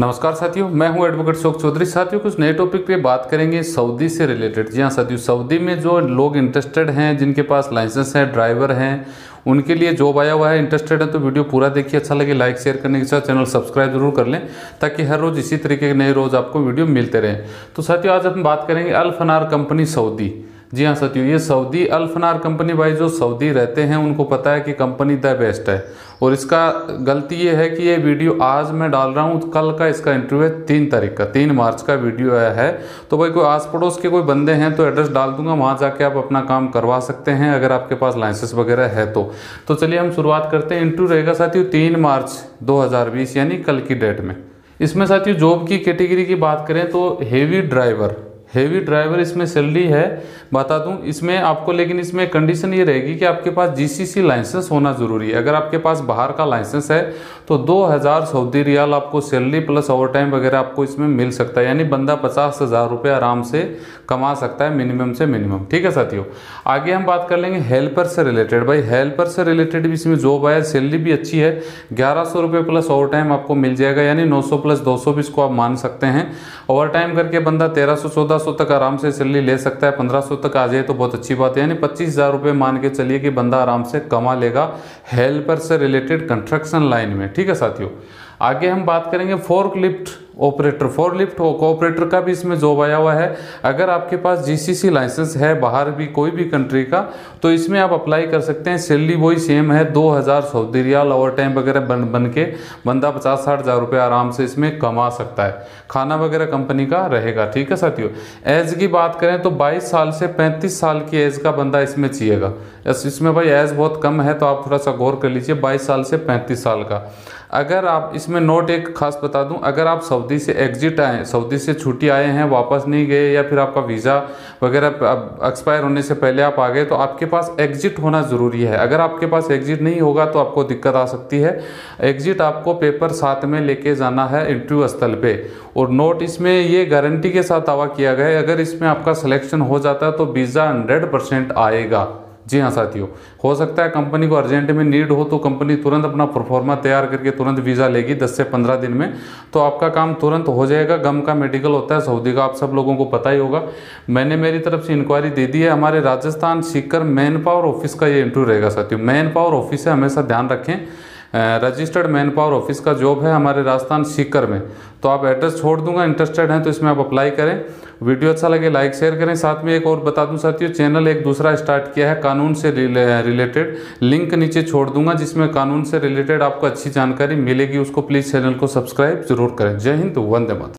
नमस्कार साथियों, मैं हूँ एडवोकेट शोक चौधरी। साथियों, कुछ नए टॉपिक पे बात करेंगे सऊदी से रिलेटेड जी हाँ साथियों, सऊदी में जो लोग इंटरेस्टेड हैं, जिनके पास लाइसेंस है ड्राइवर हैं, उनके लिए जॉब आया हुआ है इंटरेस्टेड है तो वीडियो पूरा देखिए अच्छा लगे लाइक शेयर करने के साथ चैनल सब्सक्राइब ज़रूर कर लें, ताकि हर रोज़ इसी तरीके के नए रोज़ आपको वीडियो मिलते रहें। तो साथियों, आज हम बात करेंगे अल्फनार कंपनी सऊदी। जी हाँ साथियों, ये सऊदी अल्फनार कंपनी भाई जो सऊदी रहते हैं, उनको पता है कि कंपनी द बेस्ट है। और इसका गलती ये है कि ये वीडियो आज मैं डाल रहा हूँ, कल का इसका इंटरव्यू है तीन तारीख का, तीन मार्च का वीडियो आया है। तो भाई कोई आस पड़ोस के कोई बंदे हैं तो एड्रेस डाल दूँगा, वहाँ जाके आप अपना काम करवा सकते हैं अगर आपके पास लाइसेंस वगैरह है तो। तो चलिए हम शुरुआत करते हैं। इंटरव्यू रहेगा साथियों तीन मार्च दो हज़ार बीस, यानी कल की डेट में। इसमें साथियों जॉब की कैटेगरी की बात करें तो हेवी ड्राइवर हेवी ड्राइवर इसमें सैलरी है, बता दूँ, इसमें आपको, लेकिन इसमें कंडीशन ये रहेगी कि आपके पास जीसीसी लाइसेंस होना ज़रूरी है। अगर आपके पास बाहर का लाइसेंस है तो 2000 सऊदी रियाल आपको सैलरी प्लस ओवर टाइम वगैरह आपको इसमें मिल सकता है। यानी बंदा पचास हज़ार रुपये आराम से कमा सकता है मिनिमम से मिनिमम ठीक है साथियों? आगे हम बात कर लेंगे हेल्पर से रिलेटेड भाई हेल्पर से रिलेटेड भी इसमें जॉब आया सैलरी भी अच्छी है। ग्यारह सौ रुपये प्लस ओवर टाइम आपको मिल जाएगा। यानी नौ सौ प्लस दो सौ भी इसको आप मान सकते हैं। ओवर टाइम करके बंदा तेरह सौ चौदह सौ तक आराम से सैलरी ले सकता है, पंद्रह सौ तक आ जाए तो बहुत अच्छी बात है। यानी पच्चीस हज़ार रुपये मान के चलिए कि बंदा आराम से कमा लेगा हेल्पर से रिलेटेड कंस्ट्रक्शन लाइन में। ठीक है साथियों, आगे हम बात करेंगे forklift operator four lift operator का भी इसमें जॉब आया हुआ है। अगर आपके पास जीसीसी लाइसेंस है, बाहर भी कोई भी कंट्री का तो इसमें आप अप्लाई कर सकते हैं। सैलरी वही सेम है 2000 सऊदी रियाल ओवर टाइम वगैरह बन बन के बंदा पचास साठ हज़ार रुपये आराम से इसमें कमा सकता है। खाना वगैरह कंपनी का रहेगा, ठीक है साथियों? एज की बात करें तो बाईस साल से पैंतीस साल की एज का बंदा इसमें चाहिएगा। इसमें भाई एज बहुत कम है तो आप थोड़ा सा गौर कर लीजिए, बाईस साल से पैंतीस साल का। अगर आप इसमें नोट एक खास बता दूँ, अगर आप सऊदी से एग्जिट आए, सऊदी से छुट्टी आए हैं, वापस नहीं गए, या फिर आपका वीज़ा वगैरह एक्सपायर होने से पहले आप आ गए तो आपके पास एग्जिट होना ज़रूरी है। अगर आपके पास एग्जिट नहीं होगा तो आपको दिक्कत आ सकती है। एग्जिट आपको पेपर साथ में लेके जाना है इंटरव्यू स्थल पे। और नोट इसमें ये गारंटी के साथ दावा किया गया है, अगर इसमें आपका सिलेक्शन हो जाता है तो वीज़ा हंड्रेड परसेंट आएगा। जी हाँ साथियों। हो सकता है कंपनी को अर्जेंट में नीड हो तो कंपनी तुरंत अपना परफॉर्मा तैयार करके तुरंत वीज़ा लेगी 10 से 15 दिन में। तो आपका काम तुरंत हो जाएगा। गम का मेडिकल होता है, सऊदी का आप सब लोगों को पता ही होगा। मैंने मेरी तरफ़ से इंक्वायरी दे दी है। हमारे Rajasthan Sikar manpower office का ये इंटरव्यू रहेगा, साथियों। मैन पावर ऑफ़िस है हमेशा ध्यान रखें। रजिस्टर्ड मैन पावर ऑफ़िस का जॉब है हमारे राजस्थान सीकर में। तो आप एड्रेस छोड़ दूँगा इंटरेस्टेड हैं तो इसमें आप अप्लाई करें। वीडियो अच्छा लगे लाइक शेयर करें। साथ में एक और बता दूँ साथियों चैनल एक दूसरा स्टार्ट किया है, कानून से रिलेटेड लिंक नीचे छोड़ दूँगा, जिसमें कानून से रिलेटेड आपको अच्छी जानकारी मिलेगी, उसको प्लीज़ चैनल को सब्सक्राइब ज़रूर करें। जय हिंद, वंदे मातरम।